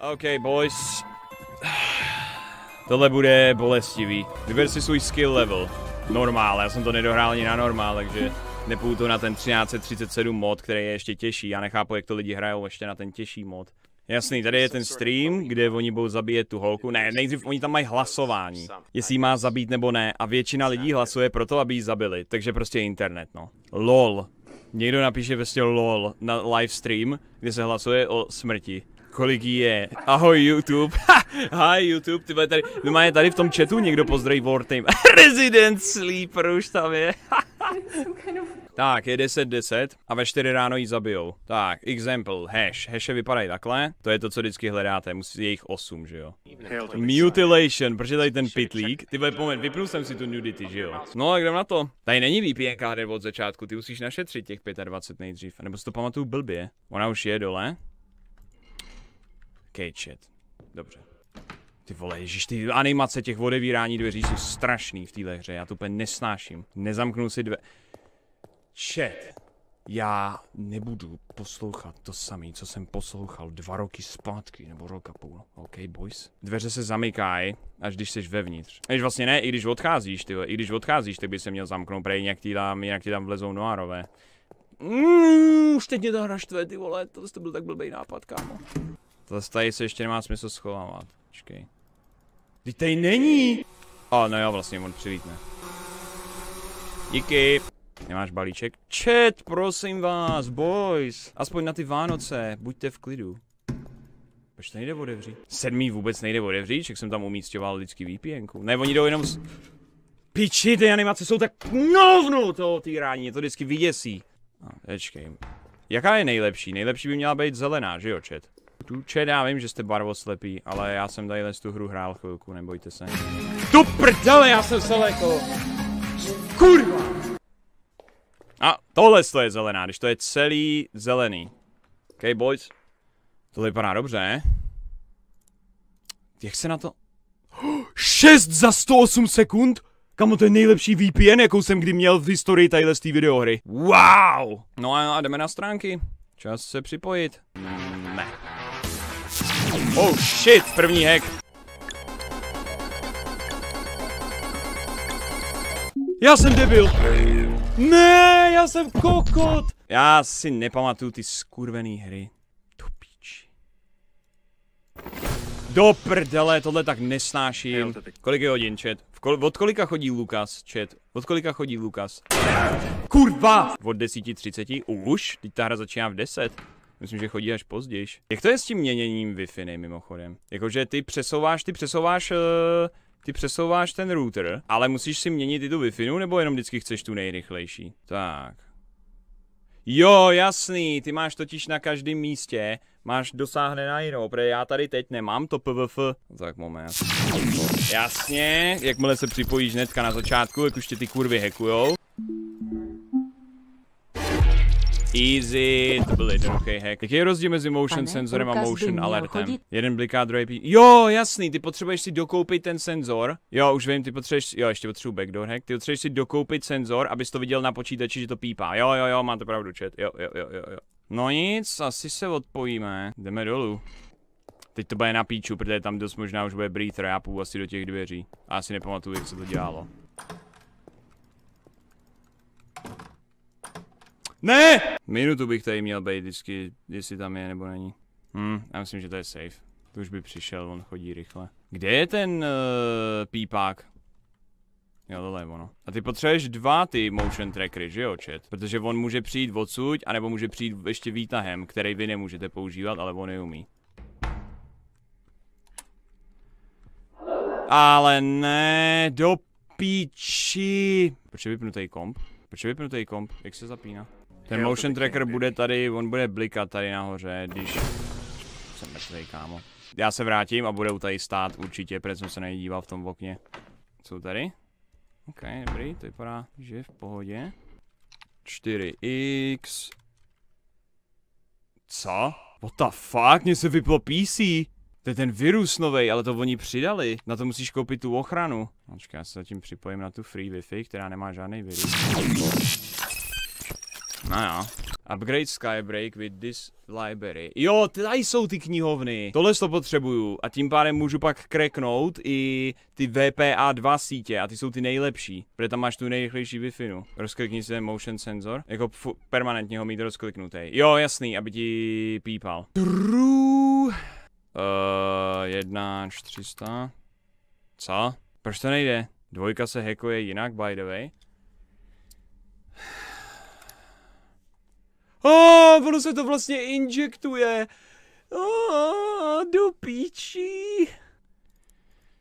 OK, boys. Tohle bude bolestivý. Vyber si svůj skill level. Normál, já jsem to nedohrál ani na normál, takže nepůjdu to na ten 1337 mod, který je ještě těžší. Já nechápu, jak to lidi hrajou ještě na ten těžší mod. Jasný, tady je ten stream, kde oni budou zabíjet tu holku. Ne, nejdřív oni tam mají hlasování, jestli jí má zabít nebo ne. A většina lidí hlasuje pro to, aby ji zabili. Takže prostě internet, no. LOL. Někdo napíše prostě LOL na live stream, kde se hlasuje o smrti. Kolik jí je? Ahoj YouTube. Hi YouTube, ty tady, tady, tady v tom chatu někdo pozdraví Wartime. Resident Sleeper už tam je. Tak, je 10-10 a ve 4 ráno jí zabijou. Tak, example, hash. Hashe vypadají takhle. To je to, co vždycky hledáte. Musí je jich 8, že jo. Mutilation, protože tady ten pitlík. Ty bude moment, vypnul jsem si tu nudity, že jo. No a jdem na to. Tady není VPN od začátku, ty musíš našetřit těch 25 nejdřív. Nebo si to pamatuju blbě. Ona už je dole. Chat. Dobře. Ty vole, ježiš, ty animace těch odevírání dveří jsou strašný v téhle hře, já to úplně nesnáším. Nezamknu si dve... Chat. Já nebudu poslouchat to samé, co jsem poslouchal dva roky zpátky, nebo rok a půl. OK, boys. Dveře se zamykají, až když jsi vevnitř. Když vlastně ne, i když odcházíš, ty i když odcházíš, tak by se měl zamknout, prej jinak ti tam, jinak ti tam vlezou noárové. Mm, už teď mě to hraštve, ty vole, to to byl tak blbý nápad, kámo. Zase tady se ještě nemá smysl schovávat. Počkej. Teď tady není! A no jo, vlastně on přilítne. Díky. Nemáš balíček? Chat, prosím vás, boys. Aspoň na ty Vánoce, buďte v klidu. Proč to nejde otevřít? Sedmý vůbec nejde otevřít, jak jsem tam umístěval vždycky VPN. Ne, oni jdou jenom z... Piči, ty animace jsou tak novnu toho týrání, je to vždycky vyděsí. No, počkej. Jaká je nejlepší? Nejlepší by měla být zelená, že jo, chat? Tu chat, já vím, že jste barvoslepý, ale já jsem tady tu hru hrál chvilku, nebojte se. Tu prdele, já jsem se jako... Kurva! A tohle to je zelená, když to je celý zelený. OK, boys. To vypadá dobře? Jak se na to... 6 za 108 sekund? Kamo, to je nejlepší VPN, jakou jsem kdy měl v historii tadyhle z té videohry. Wow! No a jdeme na stránky. Čas se připojit. Ne. Oh shit, první hack. Já jsem debil. Ne, já jsem kokot. Já si nepamatuju ty skurvený hry. Tu píči. Do prdele, tohle tak nesnáším. Kolik je hodin, chat? Kol od kolika chodí Lukas, chat? Od kolika chodí Lukas? Kurva! Od 10.30? Už? Teď ta hra začíná v 10. Myslím, že chodí až později. Jak to je s tím měněním Wi-Fi mimochodem? Jakože ty přesouváš, ty přesouváš, uh, ty přesouváš ten router, ale musíš si měnit i tu Wi-Fi, nebo jenom vždycky chceš tu nejrychlejší? Tak. Jo, jasný, ty máš totiž na každém místě, máš dosáhne na jinou, protože já tady teď nemám to PVF. Tak moment. Jasně, jakmile se připojíš hnedka na začátku, jak už tě ty kurvy hackujou, Easy, to byl jednoduchý hack. Jaký je rozdíl mezi motion Pane, senzorem a motion alertem? Chodit. Jeden bliká, druhý pí. Jo, jasný, ty potřebuješ si dokoupit ten senzor. Jo, už vím, ty potřebuješ, jo, ještě potřebuji backdoor hack. Ty potřebuješ si dokoupit senzor, abys to viděl na počítači, že to pípá. Jo, jo, jo, máte pravdu, chat. Jo, jo, jo, jo, jo. No nic, asi se odpojíme. Jdeme dolů. Teď to bude na píču, protože tam dost možná už bude breather, já půjdu asi do těch dveří. A asi nepamatuju, jak se to dělalo. Ne! Minutu bych tady měl být vždycky, jestli tam je nebo není. Hm, já myslím, že to je safe. To už by přišel, on chodí rychle. Kde je ten uh, pípák? Jo, tohle je ono. A ty potřebuješ dva ty motion trackery, že jo, chat? Protože on může přijít odsud, anebo může přijít ještě výtahem, který vy nemůžete používat, ale on je umí. Ale ne, do píči. Proč je vypnutý komp? Proč je vypnutý komp? Jak se zapíná? Ten motion tracker bude tady, on bude blikat tady nahoře, když jsem mrtvej, kámo. Já se vrátím a budou tady stát určitě, protože jsem se nejdíval v tom okně. Jsou tady? OK, dobrý, to vypadá, že je v pohodě. 4x. Co? What the fuck? Mně se vyplo PC. To je ten virus novej, ale to oni přidali. Na to musíš koupit tu ochranu. Počkej, já se zatím připojím na tu free wifi, která nemá žádný virus. No jo. Upgrade Skybreak with this library. Jo, tady jsou ty knihovny. Tohle to potřebuju a tím pádem můžu pak kreknout i ty VPA2 sítě a ty jsou ty nejlepší, protože tam máš tu nejrychlejší Wi-Fi. Rozklikni si motion sensor, jako permanentně ho mít rozkliknutý. Jo, jasný, aby ti pípal. True. Uh, jedna, 400. Co? Proč to nejde? Dvojka se hackuje jinak, by the way. Oh, ono se to vlastně injektuje. Oh, do píčí.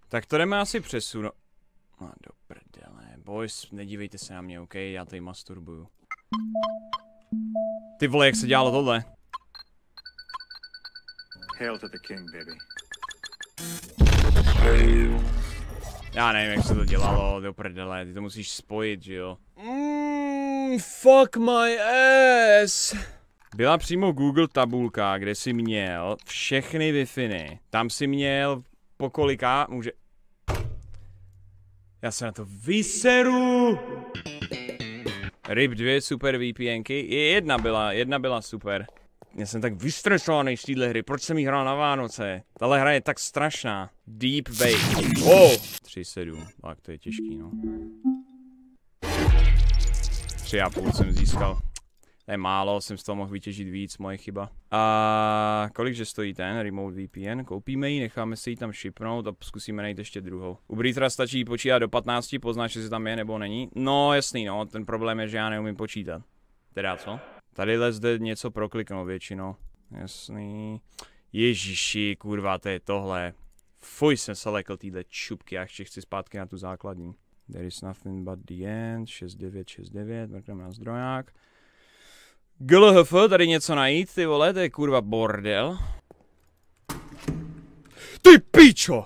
Tak to jdeme asi přesunout. No, do prdele. Boys, nedívejte se na mě, OK? Já tady masturbuju. Ty vole, jak se dělalo tohle? Hail to the king, baby. Já nevím, jak se to dělalo, do prdele, ty to musíš spojit, že jo? Mm, fuck my ass! Byla přímo Google tabulka, kde si měl všechny wi Tam si měl po kolika, může... Já se na to vyseru! RIP 2 super VPNky, jedna byla, jedna byla super. Já jsem tak vystresovaný z téhle hry, proč jsem jí hrál na Vánoce? Tahle hra je tak strašná. Deep Bake. Oh! 3-7, tak to je těžký, no. 3,5 jsem získal. To je málo, jsem z toho mohl vytěžit víc, moje chyba. A kolikže stojí ten Remote VPN? Koupíme ji, necháme si ji tam shipnout a zkusíme najít ještě druhou. U Breathera stačí počítat do 15, poznáš, jestli tam je nebo není. No jasný, no, ten problém je, že já neumím počítat. Teda co? Tady zde něco prokliknout většinou. Jasný. Ježiši, kurva, to je tohle. Fuj, jsem se lekl týhle čupky, já ještě chci zpátky na tu základní. There is nothing but the end, 6969, mrkneme na zdroják. GLHF, tady něco najít, ty vole, to je kurva bordel. Ty pičo!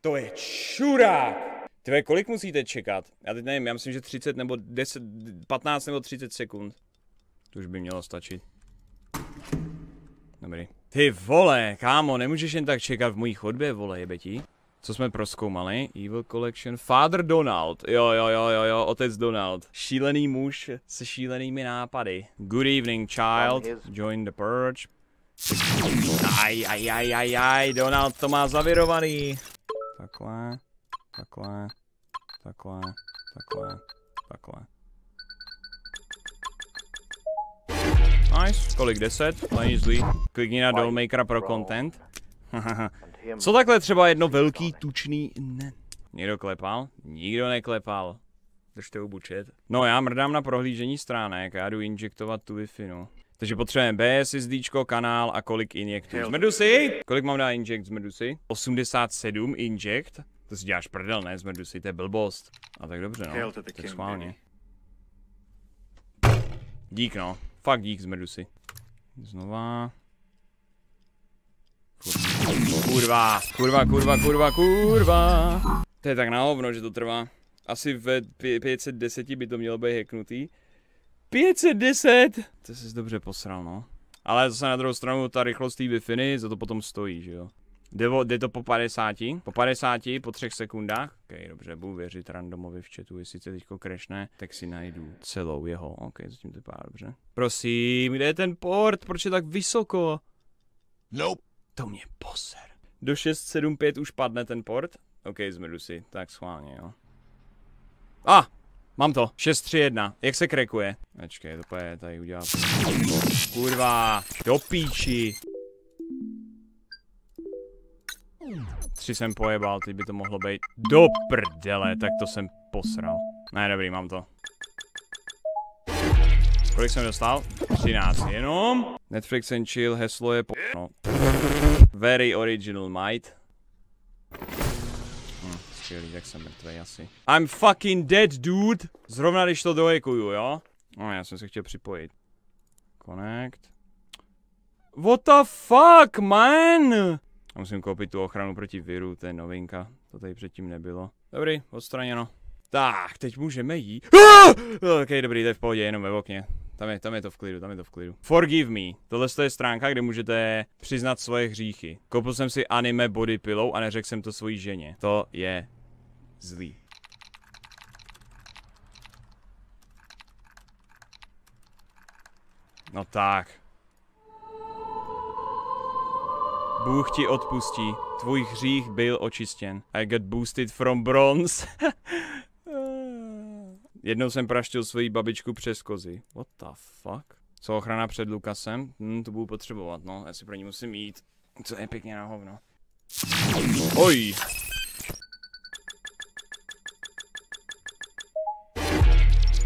To je čurák! Tvé, kolik musíte čekat? Já teď nevím, já myslím, že 30 nebo 10, 15 nebo 30 sekund. To už by mělo stačit. Dobrý. Ty vole, kámo, nemůžeš jen tak čekat v mojí chodbě, vole, jebetí. Co jsme proskoumali? Evil Collection. Father Donald. Jo, jo, jo, jo, jo, otec Donald. Šílený muž se šílenými nápady. Good evening, child. Join the purge. Aj, aj, aj, aj, aj, Donald to má zavirovaný. Takhle. Takhle, takhle, takhle, takhle. Nice, kolik 10, to není zlý. Klikni na Dollmakera pro content. Co takhle třeba jedno velký, tučný, ne. Někdo klepal? Nikdo neklepal. Držte hubu chat. No já mrdám na prohlížení stránek já jdu injektovat tu Wi-Fi, no. Takže potřebujeme BSSD, kanál a kolik injektů. Z Medusy? Kolik mám dát inject z Medusy? 87 inject. To si děláš prdel, ne? Z Medusy, to je blbost. A tak dobře, no. Tak schválně. Dík, no. Fakt dík z Medusy. Znova. Kurva, kurva, kurva, kurva, kurva. To je tak na hovno, že to trvá. Asi ve 510 by to mělo být hacknutý. 510! To jsi dobře posral, no. Ale zase na druhou stranu ta rychlost té wi za to potom stojí, že jo. Jde, jde to po 50? Po 50, po třech sekundách? Ok, dobře, budu věřit randomovi v chatu, jestli se teďko crashne, tak si najdu celou jeho. Ok, zatím to vypadá dobře. Prosím, kde je ten port? Proč je tak vysoko? Nope. To mě poser. Do 675 už padne ten port? Ok, zmedu si, tak schválně, jo. A, ah, mám to, 631, jak se krekuje? Ačkej, to je tady udělat. Kurva, do píči. Tři jsem pojebal, teď by to mohlo být do prdele, tak to jsem posral. Ne, dobrý, mám to. Kolik jsem dostal? 13 jenom. Netflix and chill, heslo je po... No. Very original might. Hm, skvělý, tak jsem mrtvý asi. I'm fucking dead, dude! Zrovna když to dojekuju, jo? No, já jsem se chtěl připojit. Connect. What the fuck, man? A musím koupit tu ochranu proti viru, to je novinka. To tady předtím nebylo. Dobrý, odstraněno. Tak, teď můžeme jít. Ah! Ok, dobrý, to je v pohodě, jenom ve okně. Tam je, tam je to v klidu, tam je to v klidu. Forgive me. Tohle je stránka, kde můžete přiznat svoje hříchy. Koupil jsem si anime body pillow a neřekl jsem to svojí ženě. To je zlý. No tak. Bůh ti odpustí. Tvůj hřích byl očištěn. I got boosted from bronze. Jednou jsem praštil svoji babičku přes kozy. What the fuck? Co ochrana před Lukasem? Hm, to budu potřebovat, no. Já si pro ní musím jít. Co je pěkně na hovno. Oj!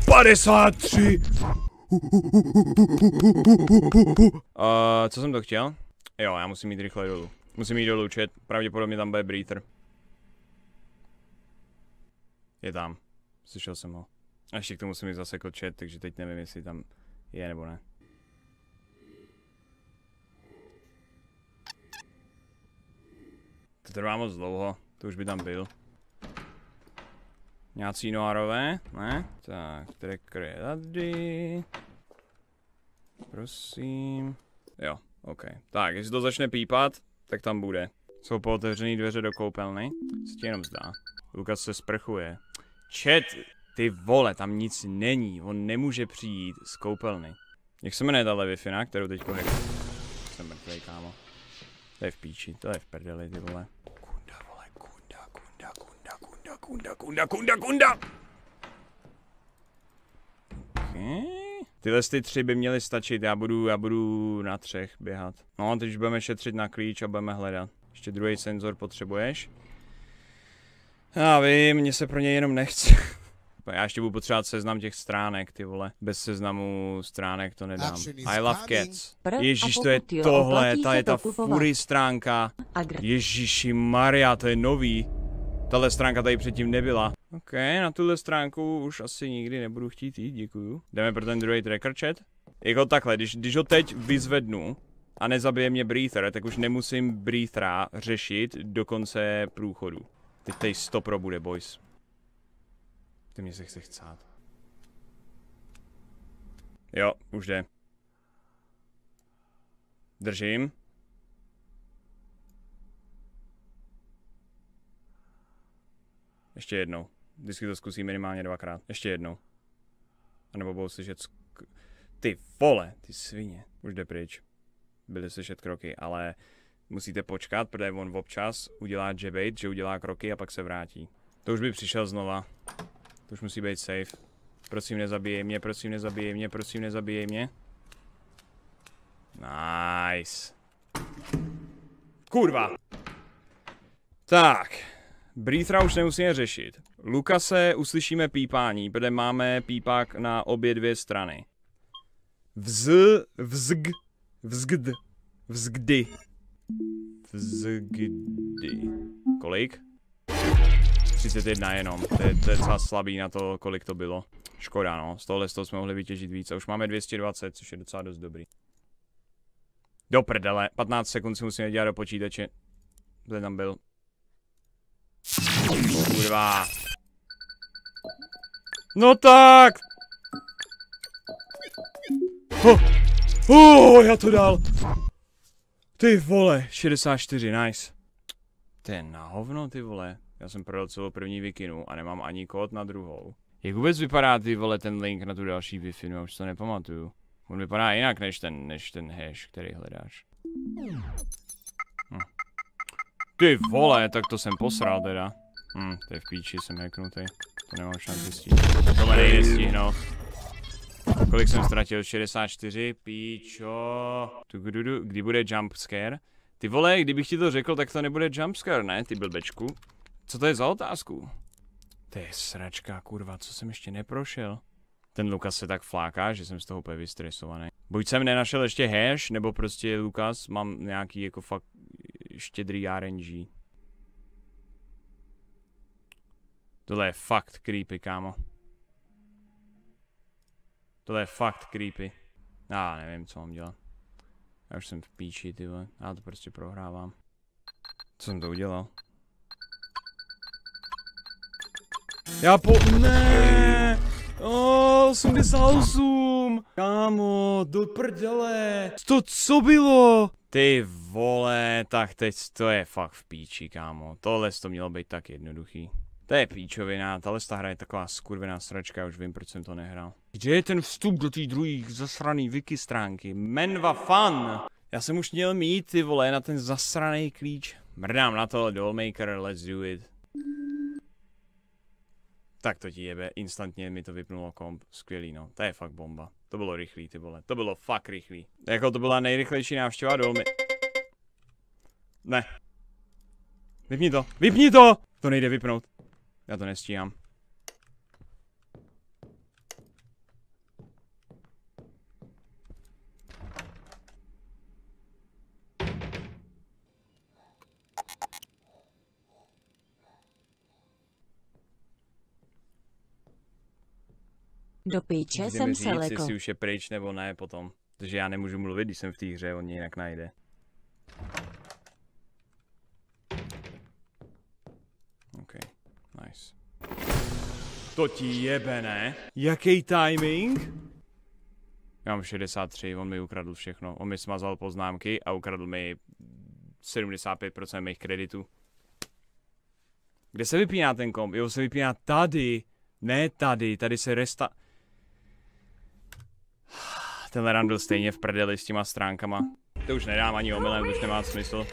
Padesát tři! Uh, co jsem to chtěl? Jo, já musím jít rychle dolů. Musím jít dolů, chat. Pravděpodobně tam bude breather. Je tam. Slyšel jsem ho. A ještě k tomu musím jít zase chat, takže teď nevím, jestli tam je nebo ne. To trvá moc dlouho, to už by tam byl. Nějací noárové, ne? Tak, tracker je tady. Prosím. Jo, OK. Tak, jestli to začne pípat, tak tam bude. Jsou pootevřený dveře do koupelny. Se ti jenom zdá. Lukas se sprchuje. Čet, ty vole, tam nic není. On nemůže přijít z koupelny. Jak se jmenuje tahle wi kterou teďko hacknu? Jsem mrtvej, kámo. To je v píči, to je v prdeli, ty vole. Kunda, vole, kunda, kunda, kunda, kunda, kunda, kunda, kunda, kunda. Okay. Tyhle ty tři by měly stačit, já budu, já budu na třech běhat. No, teď už budeme šetřit na klíč a budeme hledat. Ještě druhý senzor potřebuješ? Já vím, mně se pro něj jenom nechce. Já ještě budu potřebovat seznam těch stránek, ty vole. Bez seznamu stránek to nedám. I love cats. Ježíš, to je tohle, ta je ta fury stránka. Ježíši Maria, to je nový. Tahle stránka tady předtím nebyla. OK, na tuhle stránku už asi nikdy nebudu chtít jít, děkuju. Jdeme pro ten druhý tracker chat? Jako takhle, když, když ho teď vyzvednu a nezabije mě breather, tak už nemusím breathera řešit do konce průchodu. Teď tady stopro bude, boys. Ty mě se chce chcát. Jo, už jde. Držím. Ještě jednou. Vždycky to zkusím minimálně dvakrát. Ještě jednou. A nebo budou slyšet sk- Ty vole, ty svině. Už jde pryč. Byly slyšet kroky, ale musíte počkat, protože on občas udělá jebait, že udělá kroky a pak se vrátí. To už by přišel znova. To už musí být safe. Prosím nezabijej mě, prosím nezabijej mě, prosím nezabijej mě. Nice. Kurva. Tak. Breathera už nemusíme řešit. Lukase uslyšíme pípání, protože máme pípák na obě dvě strany. Vz, vzg, vzgd, vzgdy. Vzgdy. Kolik? 31 jenom, to je, to je docela slabý na to, kolik to bylo. Škoda no, z tohohle z toho jsme mohli vytěžit víc a už máme 220, což je docela dost dobrý. Do prdele, 15 sekund si musíme dělat do počítače. Kde tam byl? Kurva. No tak! Oh, oh, já to dal. Ty vole, 64, nice. Je na hovno, ty vole. Já jsem prodal celou první vikinu a nemám ani kód na druhou. Jak vůbec vypadá ty vole ten link na tu další wi já už to nepamatuju. On vypadá jinak než ten, než ten hash, který hledáš. Hm. Ty vole, tak to jsem posral teda. Hm, to je v píči, jsem hacknutý. To nemám šanci stihnout. To nejde stihnout. Kolik jsem ztratil? 64? Píčo. Kdy bude jump scare? Ty vole, kdybych ti to řekl, tak to nebude jumpscare, ne, ty blbečku? Co to je za otázku? To je sračka, kurva, co jsem ještě neprošel. Ten Lukas se tak fláká, že jsem z toho úplně vystresovaný. Buď jsem nenašel ještě hash, nebo prostě Lukas, mám nějaký jako fakt štědrý RNG. Tohle je fakt creepy, kámo. Tohle je fakt creepy. Já nevím, co mám dělat. Já už jsem v píči, ty vole. Já to prostě prohrávám. Co jsem to udělal? Já po... Ne! O, 88! Kámo, do prdele! To co bylo? Ty vole, tak teď to je fakt v píči, kámo. Tohle to mělo být tak jednoduchý. To je píčovina, tahle hra je taková skurvená sračka, už vím, proč jsem to nehrál. Kde je ten vstup do té druhé zasraný wiki stránky? Menva fun! Já jsem už měl mít ty vole na ten zasraný klíč. Mrdám na to, Dollmaker, let's do it. Tak to ti jebe, instantně mi to vypnulo komp, skvělý no, to je fakt bomba. To bylo rychlý ty vole, to bylo fakt rychlý. Jako to byla nejrychlejší návštěva Dolmy. Ne. Vypni to, vypni to! To nejde vypnout. Já to nestíhám. Do píče jsem se lekl. jestli už je pryč nebo ne potom. Protože já nemůžu mluvit, když jsem v té hře, on mě jinak najde. OK, nice. To ti jebe, ne? Jaký timing? Já mám 63, on mi ukradl všechno. On mi smazal poznámky a ukradl mi 75% mých kreditů. Kde se vypíná ten komp? Jo, se vypíná tady. Ne tady, tady se resta... Run byl stejně v prdeli s těma stránkama. To už nedám ani omylem, už nemá smysl.